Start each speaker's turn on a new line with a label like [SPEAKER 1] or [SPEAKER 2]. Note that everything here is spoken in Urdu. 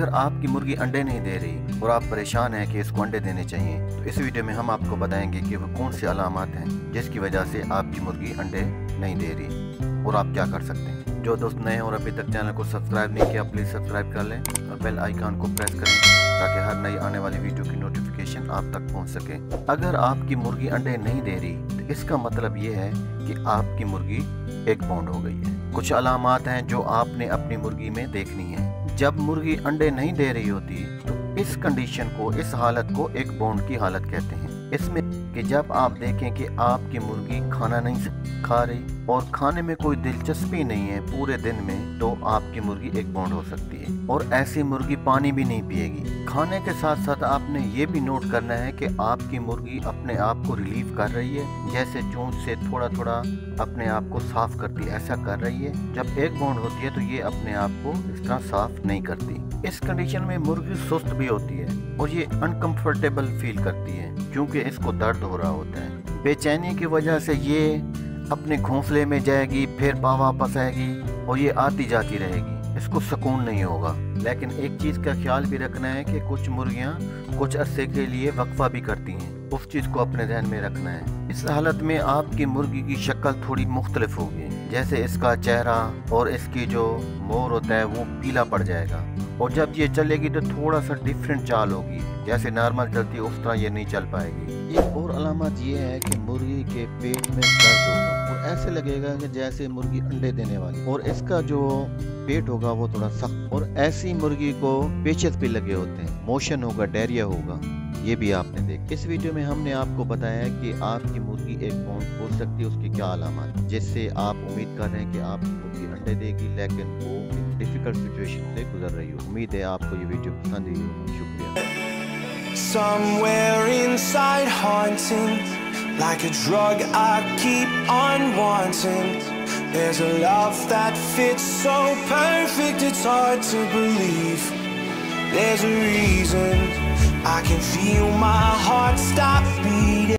[SPEAKER 1] اگر آپ کی مرغی انڈے نہیں دے رہی اور آپ پریشان ہیں کہ اس کو انڈے دینے چاہیے، تو اس ویڈیو میں ہم آپ کو بتائیں گے کہ وہ کون سی علامات ہیں جس کی وجہ سے آپ کی مرغی انڈے نہیں دے رہی۔ اور آپ کیا کر سکتے ہیں؟ جو دوست نئے اور ابھی تک چینل کو سبسکرائب نہیں کیا، پلیز سبسکرائب کر لیں اور بیل آئیکن کو پریس کریں تاکہ ہر نئی آنے والی ویڈیو کی نوٹیفیکیشن آپ تک پہنچ سکے۔ اگر آپ کی مرغی انڈے نہیں دے رہی، تو اس کا مطلب یہ ہے کہ آپ کی مرغی ایک بونڈ ہو گئی ہے۔ کچھ علامات ہیں جو آپ نے اپنی مرغی میں دیکھنی ہے جب مرغی انڈے نہیں دے رہی ہوتی تو اس کنڈیشن کو، اس حالت کو ایک بونڈ کی حالت کہتے ہیں۔ اس میں کہ جب آپ دیکھیں کہ آپ کی مرغی کھانا نہیں کھا رہی اور کھانے میں کوئی دلچسپی نہیں ہے پورے دن میں، تو آپ کی مرغی ایک بونڈ ہو سکتی ہے اور ایسی مرغی پانی بھی نہیں پیے گی۔ کھانے کے ساتھ ساتھ آپ نے یہ بھی نوٹ کرنا ہے کہ آپ کی مرغی اپنے آپ کو ریلیف کر رہی ہے، جیسے چونچ سے تھوڑا تھوڑا اپنے آپ کو صاف کرتی، ایسا کر رہی ہے۔ جب ایک بونڈ ہوتی ہے تو یہ اپنے آپ کو اس طرح صاف نہیں کرتی۔ اس کنڈیشن میں مرغی سست بھی ہوتی ہے۔ اور یہ انکمفرٹیبل فیل کرتی ہے، کیونکہ اس کو درد ہو رہا ہوتا ہے۔ بے چینی کی وجہ سے یہ اپنے گھونسلے میں جائے گی، پھر باں واپس آئے گی اور یہ آتی جاتی رہے گی۔ اس کو سکون نہیں ہوگا۔ لیکن ایک چیز کا خیال بھی رکھنا ہے کہ کچھ مرغیاں کچھ عرصے کے لیے وقفہ بھی کرتی ہیں۔ اس چیز کو اپنے ذہن میں رکھنا ہے۔ اس حالت میں آپ کی مرغی کی شکل تھوڑی مختلف ہوگی، جیسے اس کا چہرہ اور اس کی جو مور ہوتا ہے وہ پیلا پڑ جائے گا۔ اور جب یہ چلے گی تو تھوڑا سا ڈیفرنٹ چال ہوگی، جیسے نارمل چلتی ہے اس طرح یہ نہیں چل پائے گی۔ ایک اور علامت یہ ہے کہ مرغی کے پیٹ میں درد ہوگا۔ اور ایسے لگے گا کہ جیسے مرغی انڈے دینے والی۔ اور اس کا جو پیٹ ہوگا وہ تھوڑا سخت، اور ایسی مرغی کو پیچت بھی لگے ہوتے ہیں، موشن ہوگا ڈیریا ہوگا۔ یہ بھی آپ نے دیکھ اس ویڈیو میں ہم نے آپ کو بتایا ہے کہ آپ کی مرغی ایک پاؤنڈ ہو سکتی ہے، اس کی کیا علامات جس سے آپ امید کر رہے ہیں کہ آپ کی مرغی انڈے دے گی، لیکن وہ ڈیفیکلٹ سچویشن سے گزر رہی ہو امید ہے آپ کو یہ ویڈیو پسند ہی ہوگی۔ شکریہ۔
[SPEAKER 2] Somewhere inside haunting Like a drug I keep on wanting. There's a love that fits so perfect It's hard to believe. There's a reason I can feel my heart stop beating